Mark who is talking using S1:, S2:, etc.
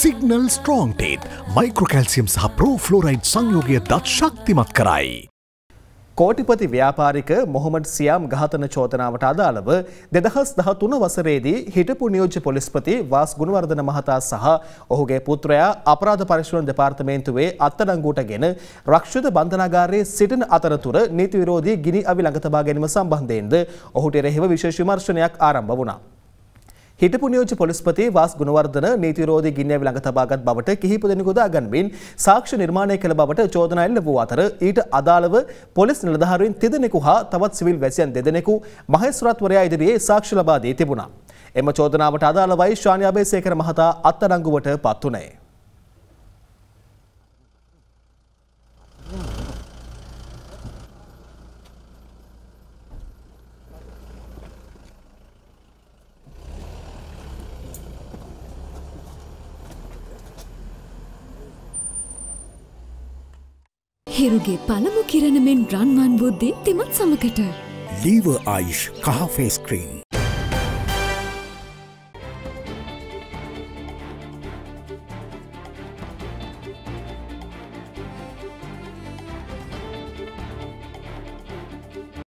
S1: Signal strong ටේත් මයික්‍රෝකැල්සියම් සහ ප්‍රෝෆ්ලෝරයිඩ් සංයෝගය දත් ශක්තිමත් කරයි.
S2: කෝටිපති ව්‍යාපාරික මොහොමඩ් සියාම් ඝාතන චෝදනාවට අදාළව දෙදහස් දහතුන වසරේදී හිටපු නියෝජ්‍ය පොලිස්පති වාස් ගුණවර්ධන මහතා සහ ඔහුගේ පුත්‍රයා අපරාධ පරිශුවන දෙපාර්තමේන්තුවේ අත්අඩංගුවට ගෙන රක්ෂිත බන්ධනාගාරයේ සිටින අතරතුර නීති විරෝධී ගිනි අවි ළඟ තබා ගැනීම සම්බන්ධයෙන්ද ඔහුට එරෙහිව විශේෂ විමර්ශනයක් ආරම්භ වුණා. හිටපු නියෝජ්‍ය පොලිස්පති වාස් ගුණවර්ධන නීතිවිරෝධී ගින්නැවි ළඟ තබාගත් බවට කිහිප දෙනෙකු දාගන්මින් සාක්ෂි නිර්මාණය කළ බවට චෝදනා එල්ල වූ අතර ඊට අදාළව පොලිස් නිලධාරීන් තිදෙනෙකු හා තවත් සිවිල් වැසියන් දෙදෙනෙකු මහේස්ත්‍රාත්වරයා ඉදිරියේ සාක්ෂි ලබා දී තිබුණා. එම චෝදනාවට අදාළවයි ශාන්‍ය අබේසේකර මහතා අත්අඩංගුවට පත් වුණේ.
S3: හිරුගේ පළමු කිරණමෙන් රන්වන් වූ දීප්තිමත් සමකට
S1: ලීව ආයිෂ් කහ ෆේස් ක්‍රීම්